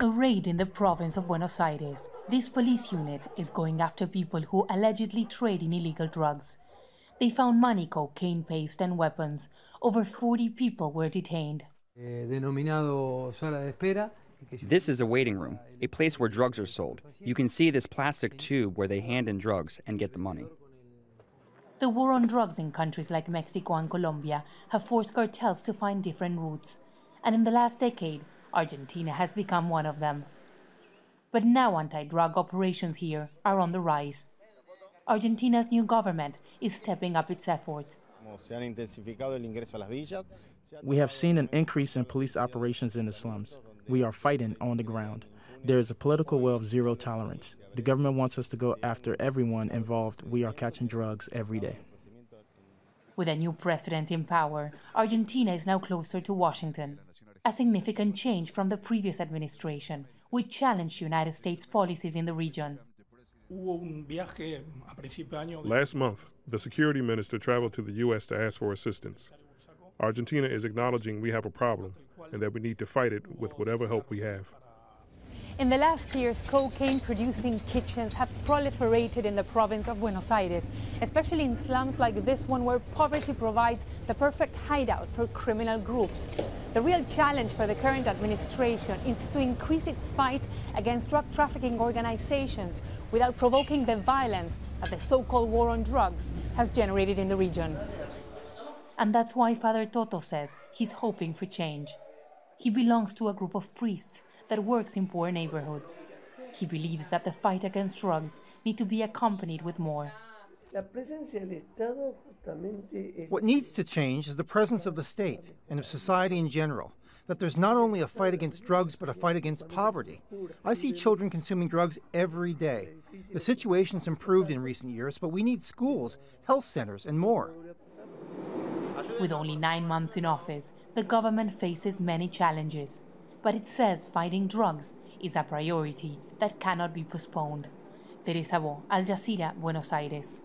A raid in the province of Buenos Aires. This police unit is going after people who allegedly trade in illegal drugs. They found money, cocaine paste, and weapons. Over 40 people were detained. This is a waiting room, a place where drugs are sold. You can see this plastic tube where they hand in drugs and get the money. The war on drugs in countries like Mexico and Colombia have forced cartels to find different routes. And in the last decade, Argentina has become one of them. But now anti drug operations here are on the rise. Argentina's new government is stepping up its efforts. We have seen an increase in police operations in the slums. We are fighting on the ground. There is a political will of zero tolerance. The government wants us to go after everyone involved. We are catching drugs every day. With a new president in power, Argentina is now closer to Washington, a significant change from the previous administration, which challenged United States policies in the region. Last month, the security minister traveled to the U.S. to ask for assistance. Argentina is acknowledging we have a problem and that we need to fight it with whatever help we have. In the last years, cocaine producing kitchens have proliferated in the province of Buenos Aires, especially in slums like this one where poverty provides the perfect hideout for criminal groups. The real challenge for the current administration is to increase its fight against drug trafficking organizations without provoking the violence that the so called war on drugs has generated in the region. And that's why Father Toto says he's hoping for change. He belongs to a group of priests that works in poor neighborhoods. He believes that the fight against drugs need to be accompanied with more. What needs to change is the presence of the state and of society in general. That there's not only a fight against drugs, but a fight against poverty. I see children consuming drugs every day. The situation's improved in recent years, but we need schools, health centers, and more. With only nine months in office, the government faces many challenges but it says fighting drugs is a priority that cannot be postponed. Teresa Bo, Al Jazeera, Buenos Aires.